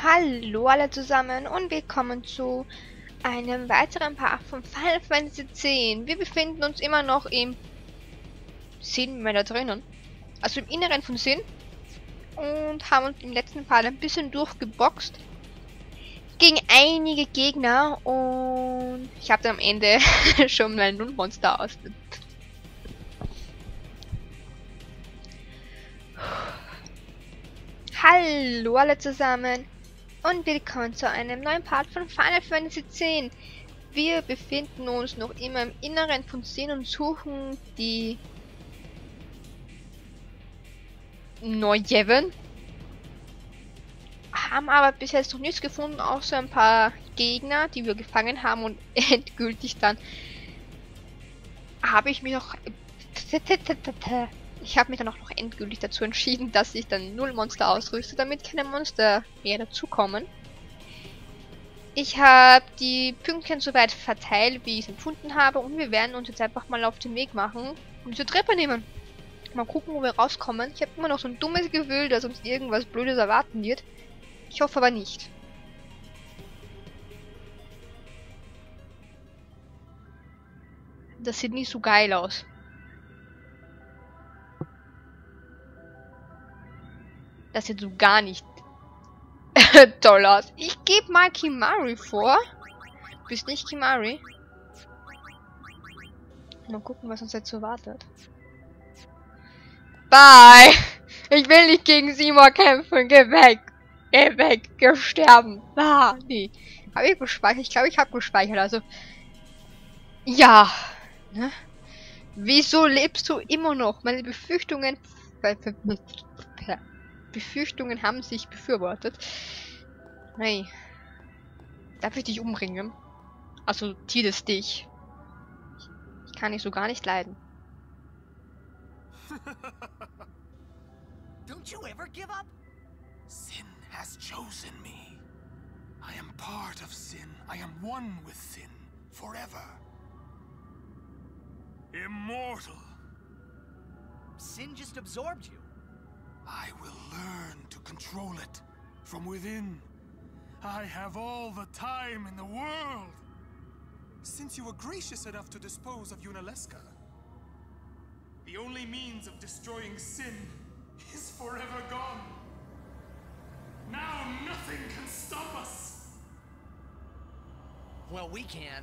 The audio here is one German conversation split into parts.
Hallo alle zusammen und willkommen zu einem weiteren Part von Final Fantasy X. Wir befinden uns immer noch im Sinn da drinnen. Also im Inneren von Sinn. Und haben uns im letzten Part ein bisschen durchgeboxt. Gegen einige Gegner und ich habe am Ende schon mein Nunmonster aus. Hallo alle zusammen und willkommen zu einem neuen Part von Final Fantasy X. Wir befinden uns noch immer im Inneren von Sin und suchen die Neujeven. Haben aber bis jetzt noch nichts gefunden, außer ein paar Gegner, die wir gefangen haben und endgültig dann habe ich mir noch ich habe mich dann auch noch endgültig dazu entschieden, dass ich dann null Monster ausrüste, damit keine Monster mehr dazukommen. Ich habe die Pünktchen soweit verteilt, wie ich es empfunden habe und wir werden uns jetzt einfach mal auf den Weg machen und diese Treppe nehmen. Mal gucken, wo wir rauskommen. Ich habe immer noch so ein dummes Gefühl, dass uns irgendwas Blödes erwarten wird. Ich hoffe aber nicht. Das sieht nicht so geil aus. Das sieht so gar nicht toll aus. Ich gebe mal Kimari vor. Du bist nicht Kimari. Mal gucken, was uns jetzt so wartet. Bye! Ich will nicht gegen Simon kämpfen. Geh weg! Geh weg! Geh sterben! Ah, nee. Habe ich gespeichert? Ich glaube, ich habe gespeichert. Also, ja. Ne? Wieso lebst du immer noch? Meine Befürchtungen... Befürchtungen haben sich befürwortet. Hey. Darf ich dich umbringen? Also, Tidus dich. Ich kann dich so gar nicht leiden. Don't you ever give up? Sin has chosen me. I am part of Sin. I am one with Sin. Forever. Immortal. Sin just absorbed you. I will learn to control it from within. I have all the time in the world. Since you were gracious enough to dispose of Unaleska, the only means of destroying sin is forever gone. Now nothing can stop us. Well, we can.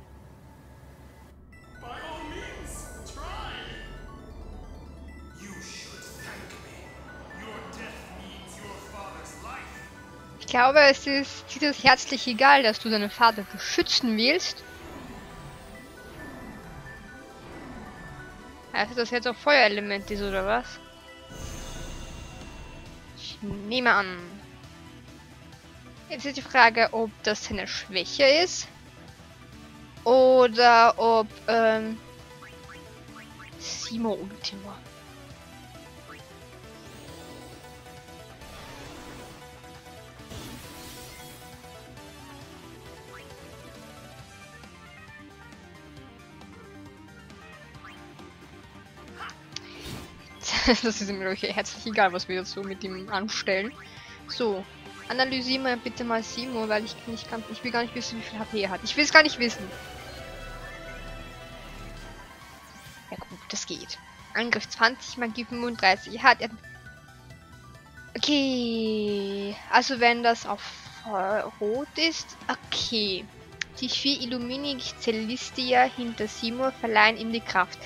By all means, try. You should thank me. Ich glaube, es ist Titus herzlich egal, dass du deinen Vater beschützen willst. Also das jetzt auch Feuerelement ist, oder was? Ich nehme an. Jetzt ist die Frage, ob das seine Schwäche ist. Oder ob, ähm... Simo Ultima. das ist mir wirklich herzlich egal, was wir jetzt so mit ihm anstellen. So, analysieren wir bitte mal Simo, weil ich nicht kann, ich will gar nicht wissen, wie viel HP er hat. Ich will es gar nicht wissen. Ja gut, das geht. Angriff 20, Magie 35. Hat er. Okay. Also wenn das auf äh, rot ist. Okay. Die vier Illumini Celestia hinter Simo verleihen ihm die Kraft.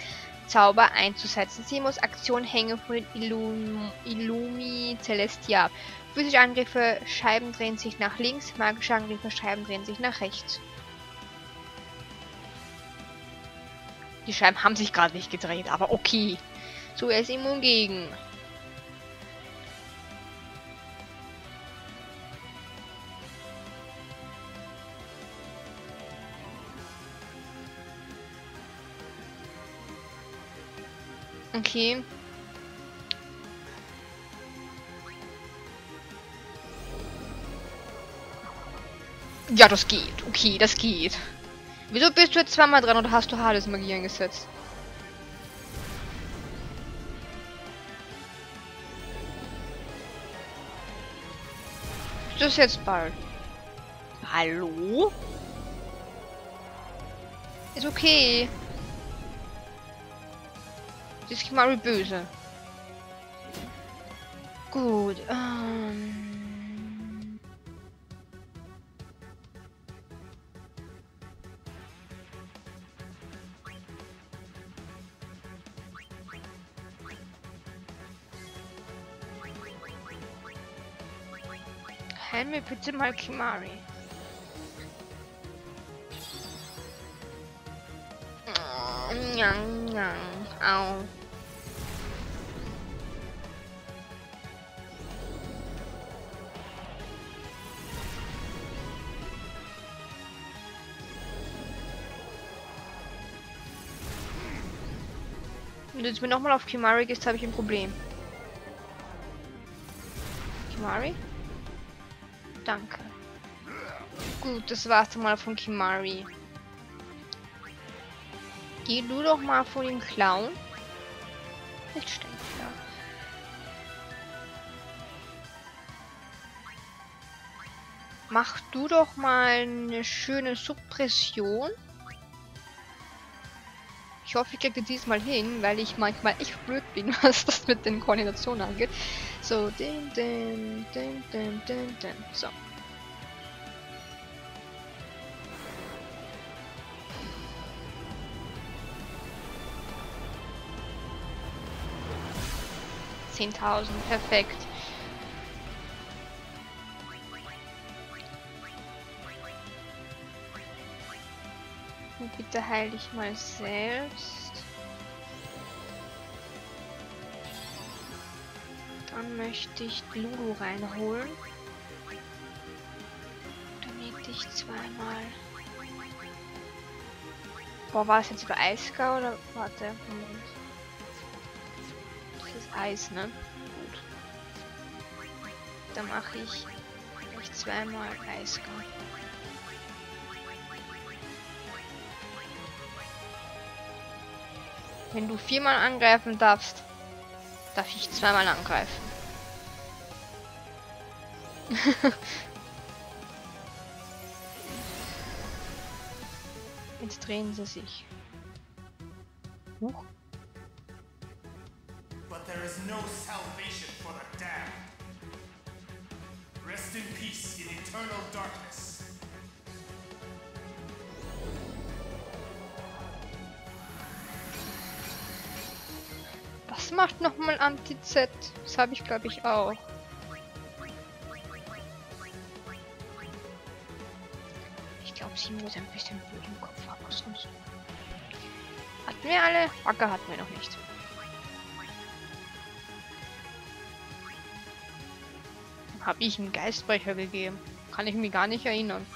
Zauber einzusetzen. Simos Aktion hängen von den Illum Illumi Celestia. Physische Angriffe, Scheiben drehen sich nach links, magische Angriffe, Scheiben drehen sich nach rechts. Die Scheiben haben sich gerade nicht gedreht, aber okay. So, er ist immun gegen. Okay. Ja, das geht. Okay, das geht. Wieso bist du jetzt zweimal dran oder hast du Hades Magie eingesetzt? das jetzt bald. Hallo? Ist okay. Sie ist Kimari böse. Gut, ähm... Heil mir bitte mal Kimari. Nyang, nyang. Au. Wenn du jetzt mir nochmal auf Kimari gehst, habe ich ein Problem. Kimari? Danke. Gut, das war's mal von Kimari. Geh du doch mal vor dem Clown. Nicht stimmt, ja. Mach du doch mal eine schöne Suppression. Ich hoffe, ich kriege diesmal hin, weil ich manchmal echt blöd bin, was das mit den Koordinationen angeht. So, den, den, den, den, den, den. So. Zehntausend, perfekt. Bitte heile ich mal selbst. Dann möchte ich Lulu reinholen. Damit ich zweimal. Boah, war es jetzt über Eisgau oder. Warte, Moment. Das ist Eis, ne? Gut. Dann mache ich gleich zweimal Eisgau. Wenn du viermal angreifen darfst, darf ich zweimal angreifen. Jetzt drehen sie sich. Huch. But there is no salvation for the damned. Rest in peace in eternal darkness. Was macht nochmal Anti-Z? Das habe ich glaube ich auch. Ich glaube, sie muss ein bisschen Blut im Kopf haben. Sonst. Hatten wir alle? Wacker hatten wir noch nicht. Habe ich einen Geistbrecher gegeben? Kann ich mich gar nicht erinnern.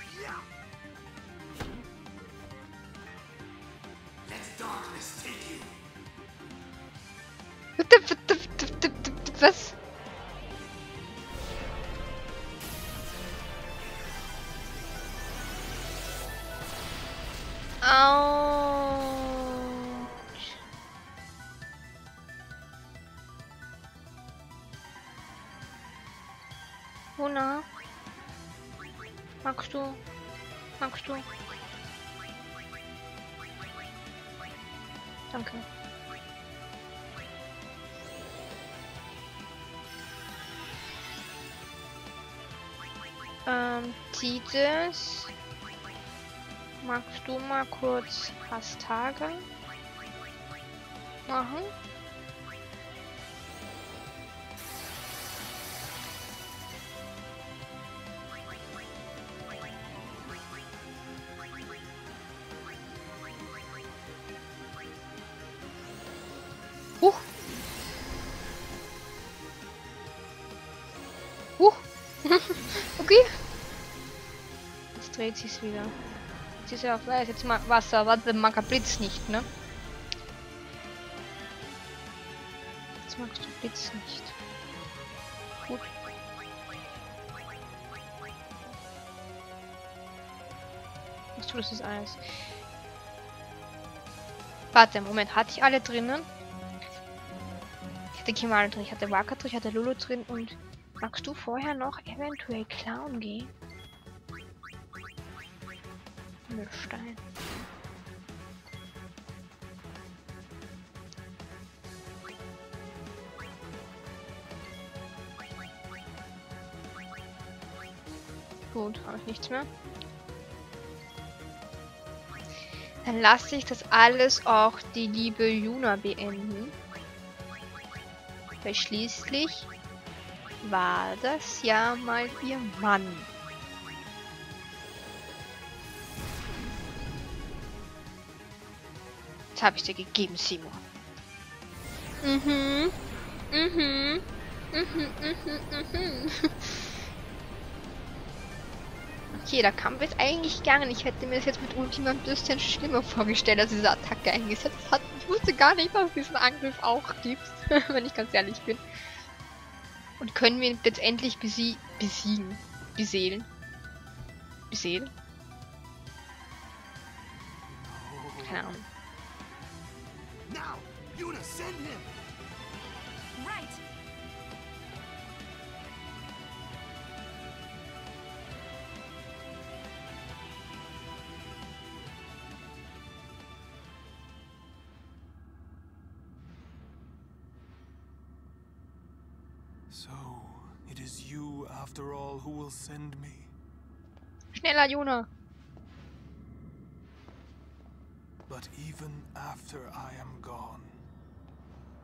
Du? Danke. Ähm, Titus. Magst du mal kurz Hastage machen? Sich's wieder. Jetzt ist er auf weiß. Jetzt mal Wasser. Warte, er Blitz nicht, ne? Jetzt magst du Blitz nicht. Gut. Was tut das ist alles? Warte, Moment. Hatte ich alle drinnen? Ich hatte Kimari drin, ich hatte Waka drin, ich hatte Lulu drin und Magst du vorher noch eventuell klauen gehen? Müllstein. Gut, habe ich nichts mehr. Dann lasse ich das alles auch die liebe Juna beenden. Weil schließlich war das ja mal ihr Mann. Habe ich dir gegeben, Simon. Mhm. Mhm. Mhm, mhm, mhm. Okay, der Kampf ist eigentlich gegangen. Ich hätte mir das jetzt mit Ultima ein bisschen schlimmer vorgestellt, als diese Attacke eingesetzt hat. Ich wusste gar nicht, dass es diesen Angriff auch gibt, wenn ich ganz ehrlich bin. Und können wir ihn jetzt endlich besie besiegen? Beseelen? Beseelen? So, it is you, after all, who will send me. Schneller, Juna! But even after I am gone,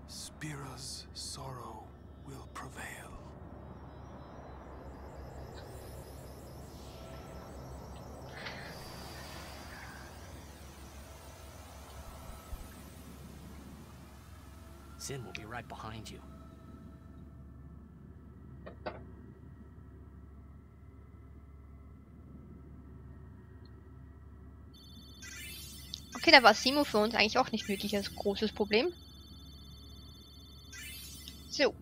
Spira's sorrow will prevail. Sin will be right behind you. Okay, da war Simo für uns eigentlich auch nicht wirklich ein großes Problem. So.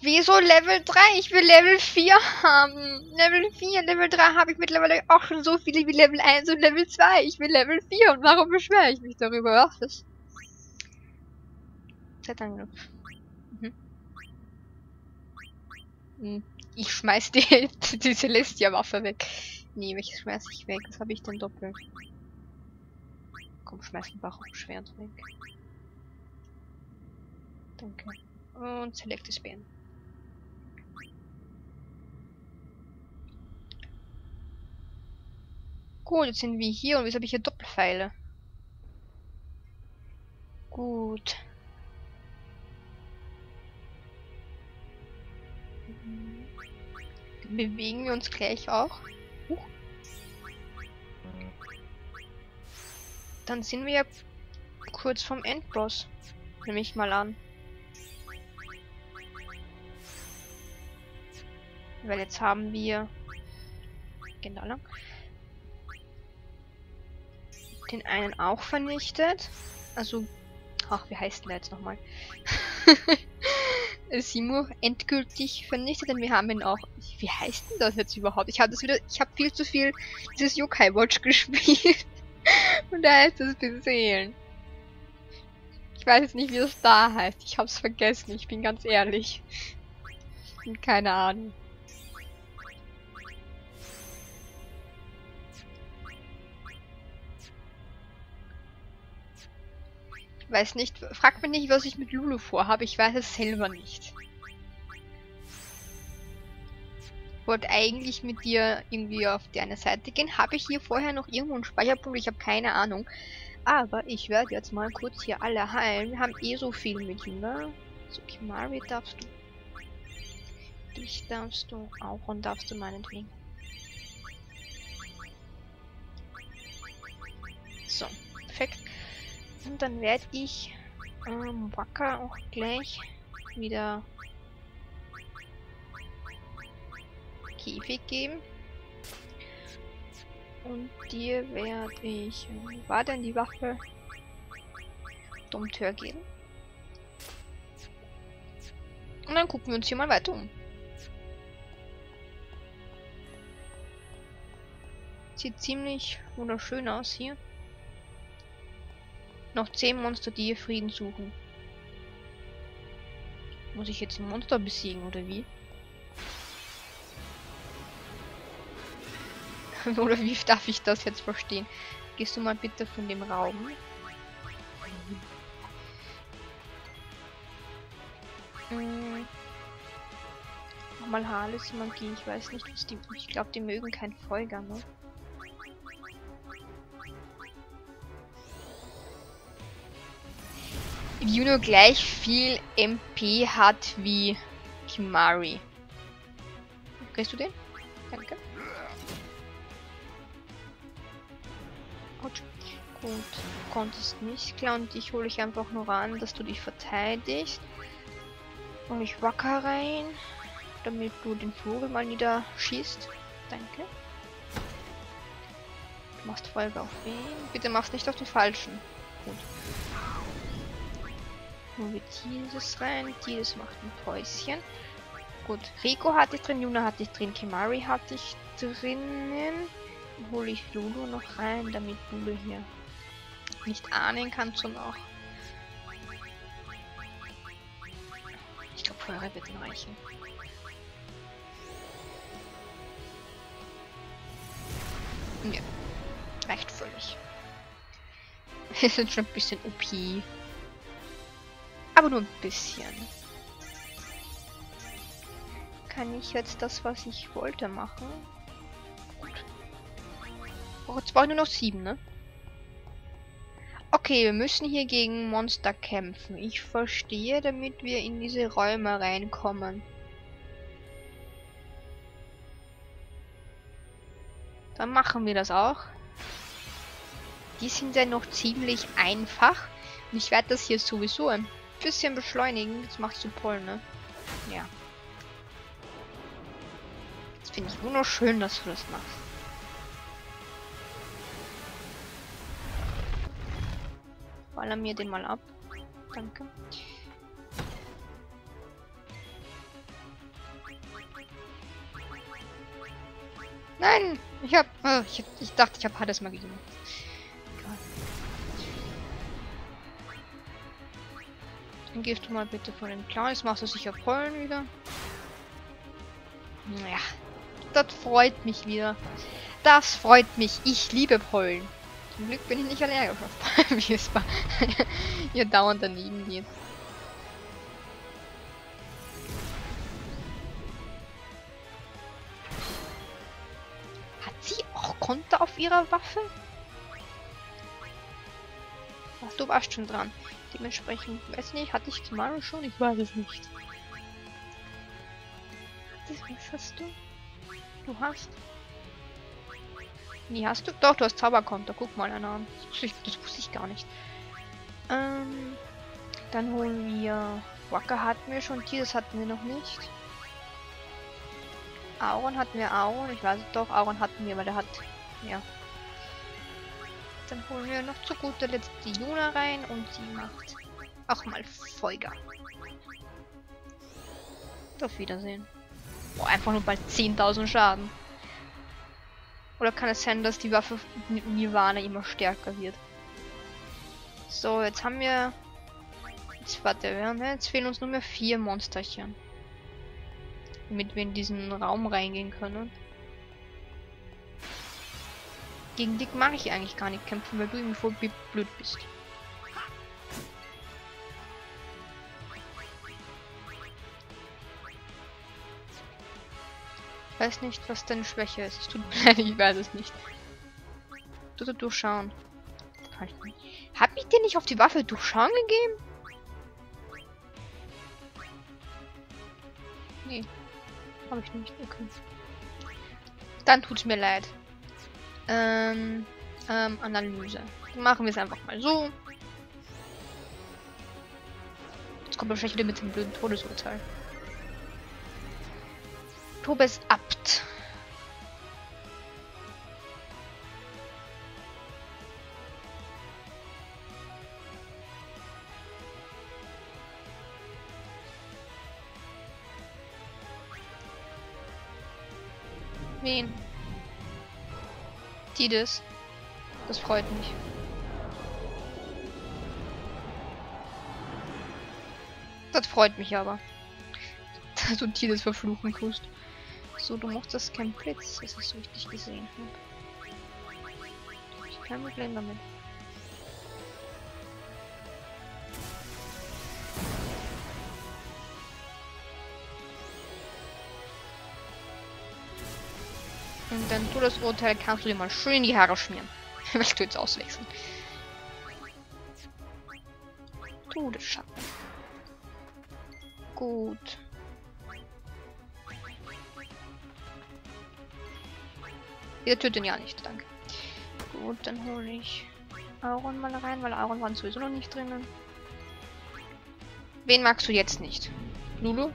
Wieso Level 3? Ich will Level 4 haben. Level 4, Level 3 habe ich mittlerweile auch schon so viele wie Level 1 und Level 2. Ich will Level 4 und warum beschwere ich mich darüber? Ach, das... Zeitangriff. Mhm. Hm, Ich schmeiß die, die Celestia-Waffe weg. Nee, welches schmeiß ich weg? Was habe ich denn doppelt? Komm, schmeiß einfach auch Schwert weg. Danke. Und Select is Bären. Gut, jetzt sind wir hier und jetzt habe ich hier Doppelpfeile. Gut. Bewegen wir uns gleich auch. Dann sind wir ja kurz vom Endboss. Nehme ich mal an. Weil jetzt haben wir genau lang. Den einen auch vernichtet. Also, ach, wie heißt denn der jetzt nochmal? Simur endgültig vernichtet, denn wir haben ihn auch. Wie heißt denn das jetzt überhaupt? Ich habe das wieder. Ich habe viel zu viel dieses Yokai Watch gespielt. Und da heißt es beseelen. Ich weiß jetzt nicht, wie das da heißt. Ich hab's vergessen, ich bin ganz ehrlich. Und keine Ahnung. Weiß nicht, frag mich nicht, was ich mit Lulu vorhabe. Ich weiß es selber nicht. Wollte eigentlich mit dir irgendwie auf die eine Seite gehen. Habe ich hier vorher noch irgendwo einen Speicherpunkt? Ich habe keine Ahnung. Aber ich werde jetzt mal kurz hier alle heilen. Wir haben eh so viel mit Jünger. So, Kimari darfst du. Dich darfst du auch und darfst du meinetwegen. So, perfekt. Und dann werde ich ähm, Wacker auch gleich wieder Käfig geben. Und dir werde ich, war denn die Waffe? Domtör geben. Und dann gucken wir uns hier mal weiter um. Sieht ziemlich wunderschön aus hier. Noch 10 Monster, die ihr Frieden suchen. Muss ich jetzt ein Monster besiegen oder wie? oder wie darf ich das jetzt verstehen? Gehst du mal bitte von dem Raum? Hm. Nochmal Harles Magie. Ich weiß nicht, was die. Ich glaube, die mögen kein Folger, ne? Juno gleich viel MP hat wie Kimari. Kriegst du den? Danke. Gut. Du konntest nicht klar und ich hole ich einfach nur an, dass du dich verteidigst. Und ich wacker rein, damit du den Vogel mal niederschießt. Danke. Du machst Folge auf wen? Bitte machst nicht auf den falschen. Gut. Holen wir dieses rein. Dieses macht ein Päuschen. Gut, Rico hatte ich drin, Juna hatte ich drin, Kimari hatte ich drinnen. Hole ich Lulu noch rein, damit Lulu hier nicht ahnen kann, sondern auch. Ich glaube, Feuer wird ihn reichen. Ja, reicht völlig. Wir sind schon ein bisschen OP. Aber nur ein bisschen. Kann ich jetzt das, was ich wollte, machen? Gut. Oh, jetzt brauche ich nur noch sieben, ne? Okay, wir müssen hier gegen Monster kämpfen. Ich verstehe, damit wir in diese Räume reinkommen. Dann machen wir das auch. Die sind ja noch ziemlich einfach. Und ich werde das hier sowieso ein bisschen beschleunigen. Das machst du Paul, ne? Ja. Das finde ich nur noch schön, dass du das machst. Baller mir den mal ab. Danke. Nein! Ich hab. Oh, ich, ich dachte, ich habe Hades Magie gemacht. Dann gehst du mal bitte von den Clown. Jetzt machst du sicher Pollen wieder. Naja, das freut mich wieder. Das freut mich. Ich liebe Pollen. Zum Glück bin ich nicht allergisch auf Pollen, wie es bei hier dauernd daneben geht. Hat sie auch Konter auf ihrer Waffe? Ach, du warst schon dran. Dementsprechend, weiß nicht, hatte ich Tomorrow schon? Ich weiß es nicht. Was hast du? Du hast. Nee, hast du? Doch, du hast Zauberkonter. Guck mal einer an. Das wusste, ich, das wusste ich gar nicht. Ähm, dann holen wir. Wacker hatten wir schon, Tier, hatten wir noch nicht. Auron hatten wir auch. Ich weiß doch, Auron hatten wir, weil der hat. Ja, dann holen wir noch zu guter Letzt die Juna rein und sie macht auch mal Folger. Auf Wiedersehen. Boah, einfach nur bald 10.000 Schaden. Oder kann es sein, dass die Waffe Nirvana immer stärker wird? So, jetzt haben wir... Jetzt, warte, jetzt fehlen uns nur mehr vier Monsterchen. Damit wir in diesen Raum reingehen können. Gegen dich mache ich eigentlich gar nicht kämpfen, weil du irgendwie voll blöd bist. Weiß nicht, was deine Schwäche ist. Es tut mir leid, ich weiß es nicht. Du, du durchschauen. Hab ich dir nicht auf die Waffe durchschauen gegeben? Nee. Habe ich nicht. Okay. Dann tut's mir leid ähm, ähm, Analyse. Machen wir es einfach mal so. Jetzt kommt wahrscheinlich wieder mit dem blöden Todesurteil. Tobes Abt. Wen? Tidus. Das freut mich. Das freut mich aber. du dir das verfluchen tust. So, du machst das kein Blitz, das ist so richtig gesehen habe. Ich kein Problem damit. Und dein Todesurteil kannst du dir mal schön die Haare schmieren. Willst du jetzt auswechseln? Todesschatten. Gut. Ihr tötet ihn ja nicht, danke. Gut, dann hole ich Auron mal rein, weil Auron waren sowieso noch nicht drinnen. Wen magst du jetzt nicht? Lulu?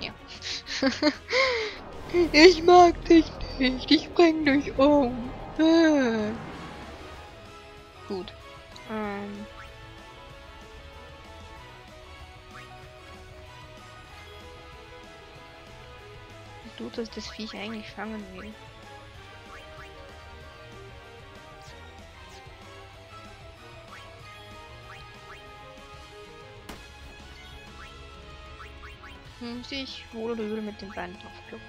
Ja. ich mag dich nicht. Ich bring dich um. Ah. Gut. Ähm. Du, dass das Viech eigentlich fangen will. Sich wohl oder übel mit den Beinen drauf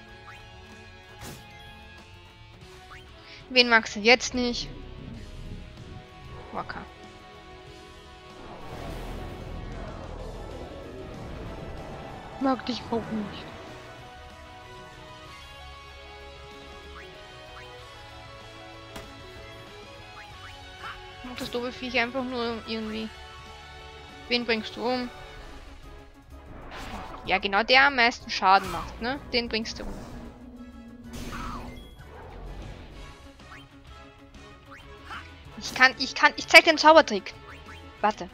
Wen magst du jetzt nicht? Waka. Mag dich auch nicht. Das doofe Viech einfach nur irgendwie. Wen bringst du um? Ja, genau der am meisten Schaden macht, ne? Den bringst du um. Ich kann, ich kann, ich zeig dir einen Zaubertrick. Warte.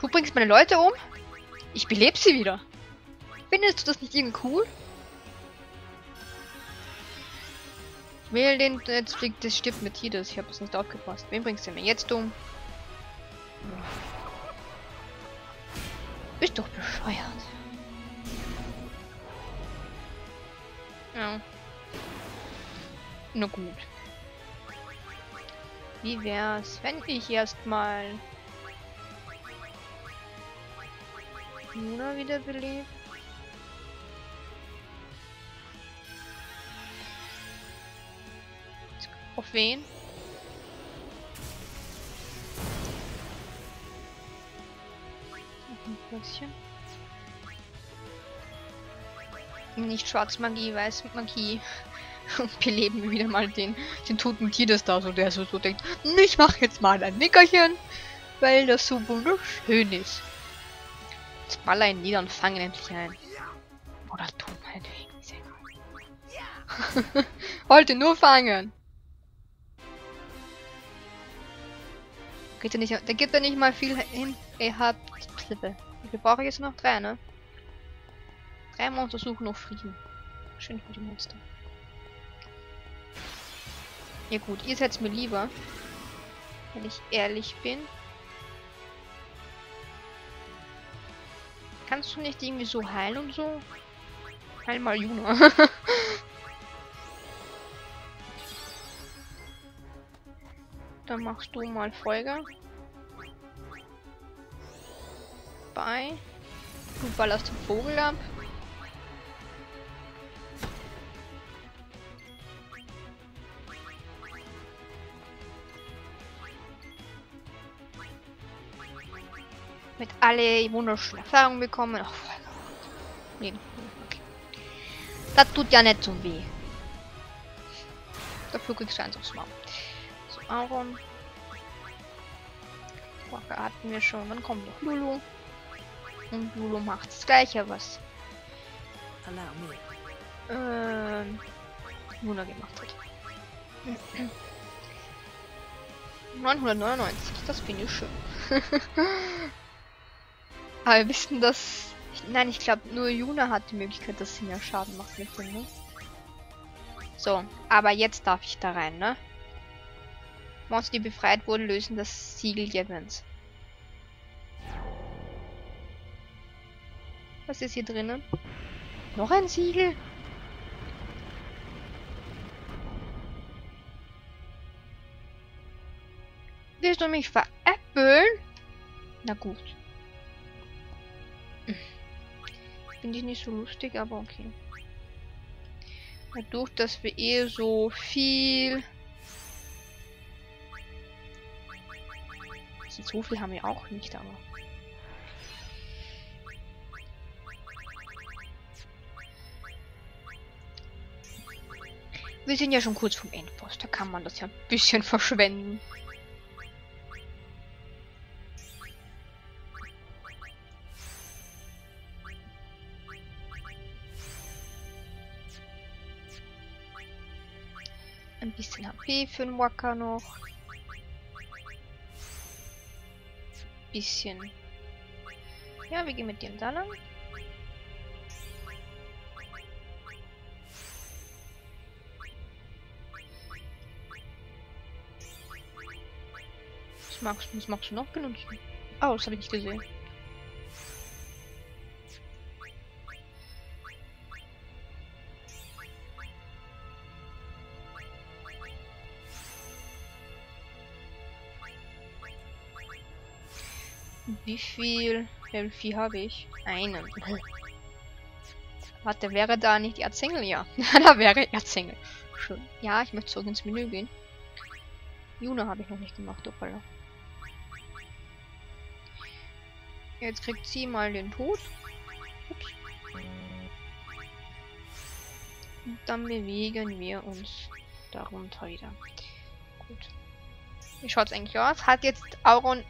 Du bringst meine Leute um? Ich belebe sie wieder. Findest du das nicht irgendwie cool? Ich will den, jetzt fliegt das stirbt mit Tidus. Ich habe es nicht aufgepasst. Wen bringst du mir jetzt um? Bist doch bescheuert. Ja. Na gut. Wie wär's, wenn ich erstmal Luna wiederbelebe? Auf wen? Ein Plötzchen. Nicht Schwarzmagie, Weißmagie. Und beleben wieder mal den, den toten Tier, das da so, der so, so denkt, ich mach jetzt mal ein Nickerchen, weil das so wunderschön ist. Jetzt baller ihn nieder und fangen endlich ein. Oder tun meinetwegen. Wollte nur fangen. Geht ja nicht, der gibt ja nicht mal viel hin. Er hat Wir brauchen jetzt noch drei, ne? Drei Monster suchen noch Frieden. Schön für die Monster. Ja gut, ihr seid mir lieber. Wenn ich ehrlich bin. Kannst du nicht irgendwie so heilen und so? Heil mal Juna. Dann machst du mal Folge. Bei. Du ballerst den Vogel ab. Mit alle wunderschönen Erfahrungen bekommen. Oh, nee, okay. Das tut ja nicht so weh. Dafür kriegst du eins aufs Maul. So, Aaron. Waka hatten wir schon. Dann kommt noch Lulu. Und Lulu macht das gleiche, was ähm, Luna gemacht hat. 999, das finde ich schön. Aber wir wissen, dass... Nein, ich glaube, nur Juna hat die Möglichkeit, dass sie mehr Schaden macht mit dem, ne? So, aber jetzt darf ich da rein, ne? Monster, die befreit wurden, lösen das Siegel Jevons. Was ist hier drinnen? Noch ein Siegel? Willst du mich veräppeln? Na gut. Finde ich nicht so lustig, aber okay. Dadurch, dass wir eh so viel... Also so viel haben wir auch nicht, aber... Wir sind ja schon kurz vom Endboss, da kann man das ja ein bisschen verschwenden. Ein bisschen HP für den Wacker noch. Bisschen. Ja, wir gehen mit dem da lang. Was magst, was magst du noch benutzen? Oh, das habe ich nicht gesehen. Wie viel Level 4 habe ich? Einen. Warte, wäre da nicht Erzengel? Ja, da wäre Erzengel. Schön. Ja, ich möchte zurück ins Menü gehen. Juna habe ich noch nicht gemacht, Opala. Jetzt kriegt sie mal den Tod. Ups. Und dann bewegen wir uns darunter wieder. Gut. Wie schaut's eigentlich aus? Hat jetzt Auron...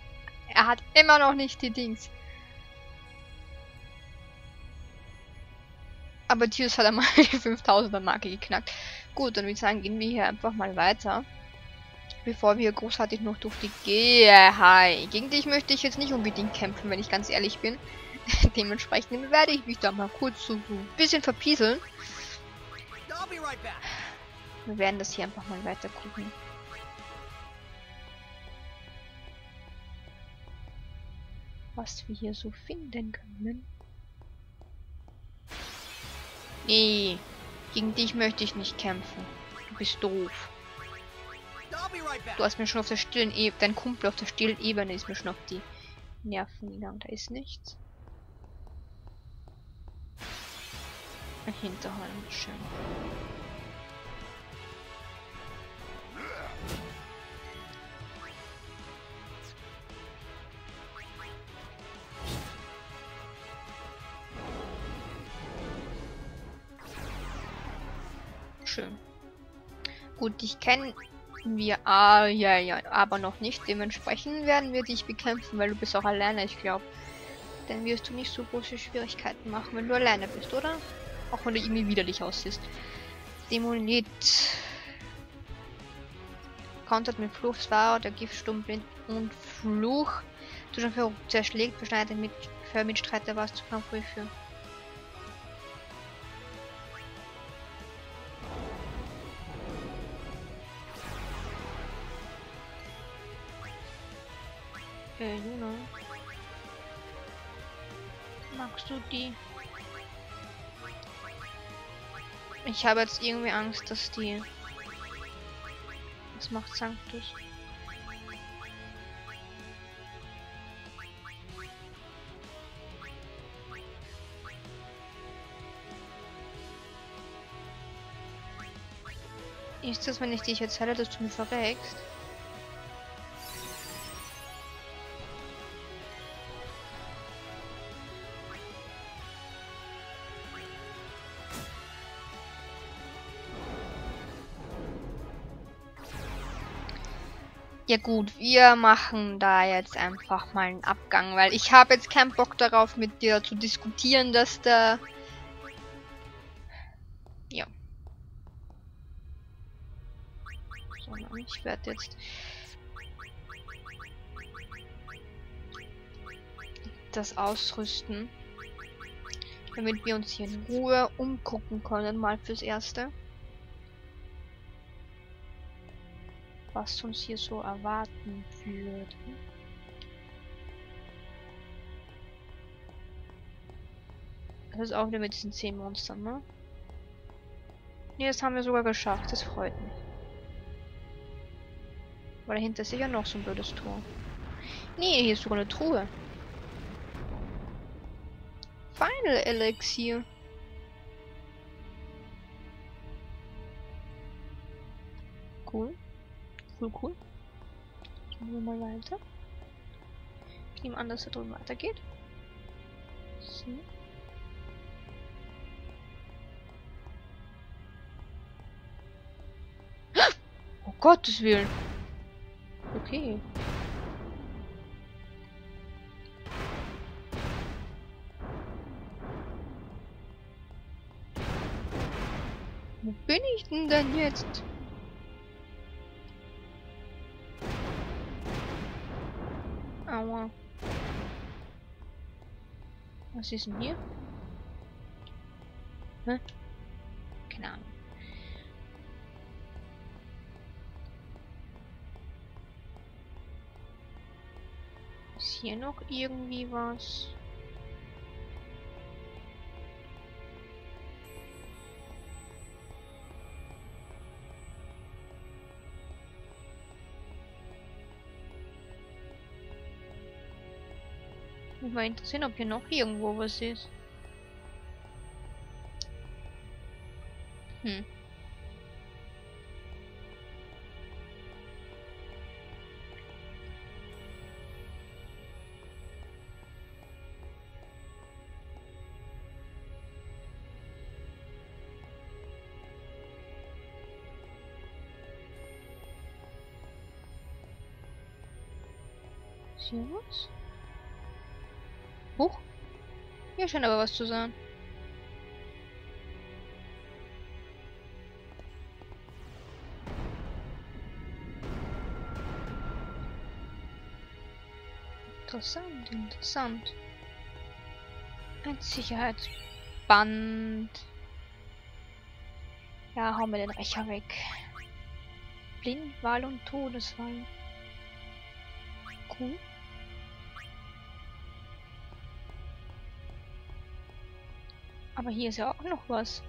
Er hat immer noch nicht die Dings. Aber Tius hat einmal die 5000er Marke geknackt. Gut, dann würde ich sagen, gehen wir hier einfach mal weiter. Bevor wir großartig noch durch die gehe. Hi. Gegen dich möchte ich jetzt nicht unbedingt kämpfen, wenn ich ganz ehrlich bin. Dementsprechend werde ich mich da mal kurz so ein bisschen verpieseln. Wir werden das hier einfach mal weiter gucken. Was wir hier so finden können. Nee, gegen dich möchte ich nicht kämpfen. Du bist doof. Du hast mir schon auf der stillen Ebene, dein Kumpel auf der stillen Ebene ist mir schon auf die Nerven gegangen. Da ist nichts. Hinterhalt, schön. Schön. Gut, ich kenne wir ah, ja, ja, aber noch nicht. Dementsprechend werden wir dich bekämpfen, weil du bist auch alleine, ich glaube. Dann wirst du nicht so große Schwierigkeiten machen, wenn du alleine bist, oder? Auch wenn du irgendwie widerlich aussiehst. Dämonit. Kontert mit Fluch, Zwar, der Giftsturm, Blind und Fluch. Du schon zerschlägt, beschneidet mit Mitstreiter was zu Kampf für. Äh, Juno. Magst du die? Ich habe jetzt irgendwie Angst, dass die... Was macht Sanctus? Ist das, wenn ich dich erzähle, dass du mich verreckst? Ja gut, wir machen da jetzt einfach mal einen Abgang, weil ich habe jetzt keinen Bock darauf, mit dir zu diskutieren, dass der... Ja. Sondern ich werde jetzt... das ausrüsten, damit wir uns hier in Ruhe umgucken können, mal fürs Erste. Was uns hier so erwarten würde. Das ist auch wieder mit diesen 10 Monstern, ne? Ne, das haben wir sogar geschafft. Das freut mich. Aber dahinter ist sicher noch so ein blödes Tor. Nee, hier ist sogar eine Truhe. Final Elixier. Cool. Cool, cool. Gehen wir mal weiter. Ich nehme an, dass da drüben weitergeht. So. Oh Gottes Willen. Okay. Wo bin ich denn denn jetzt? Aua. Was ist denn hier? Hä? Keine Ahnung. Ist hier noch irgendwie was? Mal interessieren, ob hier noch irgendwo was ist. Hm. Hier was? Huch. Hier scheint aber was zu sein. Interessant, interessant. Ein Sicherheitsband. Ja, hauen wir den Rächer weg. Blindwahl und Todeswahl. Cool. Aber hier ist ja auch noch was.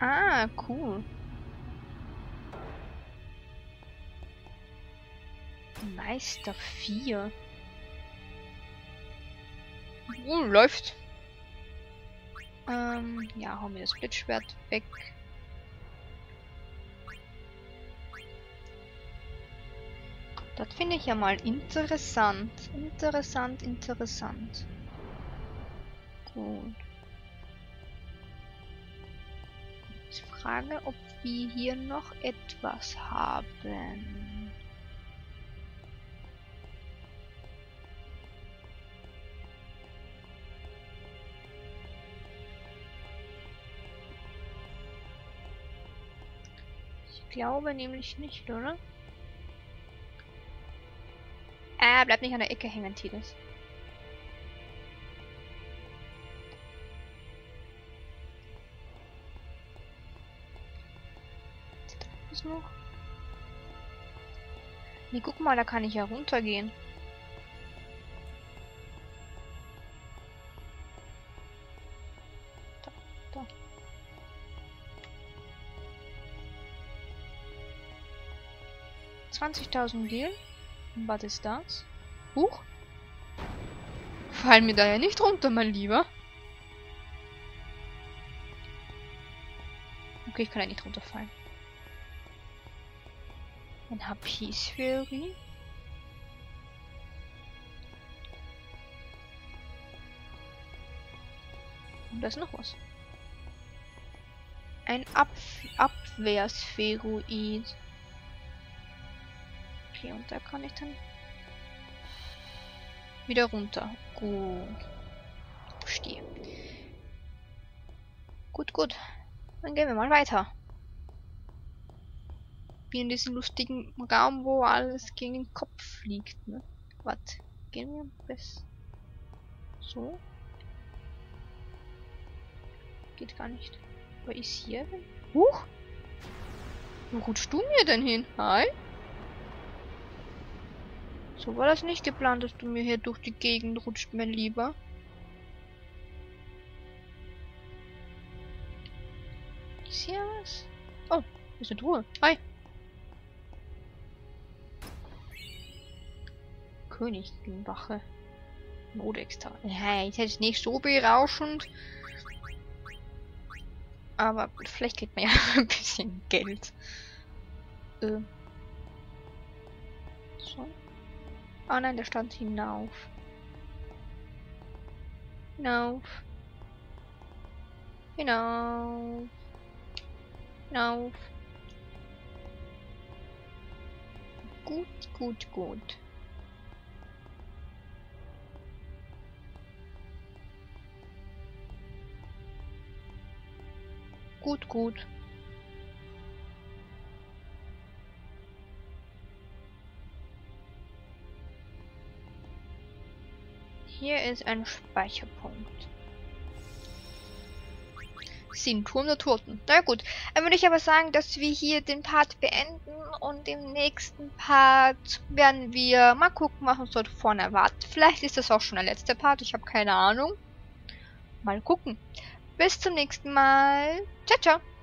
Ah, cool. Meister 4. Uh, läuft. Ähm, ja, hauen wir das Blitzschwert weg. Das finde ich ja mal interessant. Interessant, interessant. Gut. Ich frage, ob wir hier noch etwas haben. Ich glaube nämlich nicht, oder? Ah, bleib nicht an der Ecke hängen, Tidus. Was noch? Nee, guck mal, da kann ich ja runtergehen. Zwanzigtausend Gil. Was ist das? Huch. Fall mir da ja nicht runter, mein Lieber. Okay, ich kann ja nicht runterfallen. Ein HP-Theorie. Und da ist noch was. Ein Ab Abwehrspheroid. Okay, und da kann ich dann wieder runter. Gut. Verstehe. Gut, gut. Dann gehen wir mal weiter. Wie in diesem lustigen Raum, wo alles gegen den Kopf fliegt, ne? Warte. Gehen wir bis so. Geht gar nicht. Wo ist hier denn? Huch! Wo rutschst du mir denn hin? Hi? So war das nicht geplant, dass du mir hier durch die Gegend rutscht, mein Lieber. Ist hier was? Oh, ist eine Truhe. Hi. Königinwache. Modextra. Hey, ist jetzt nicht so berauschend. Aber vielleicht kriegt man ja ein bisschen Geld. Äh. So. Oh nein, der stand hinauf. Hinauf. Hinauf. Hinauf. Gut, gut, gut. Gut, gut. Hier ist ein Speicherpunkt. Turm der Toten. Na gut, dann würde ich aber sagen, dass wir hier den Part beenden und im nächsten Part werden wir mal gucken, was uns dort vorne erwartet. Vielleicht ist das auch schon der letzte Part, ich habe keine Ahnung. Mal gucken. Bis zum nächsten Mal. Ciao, ciao.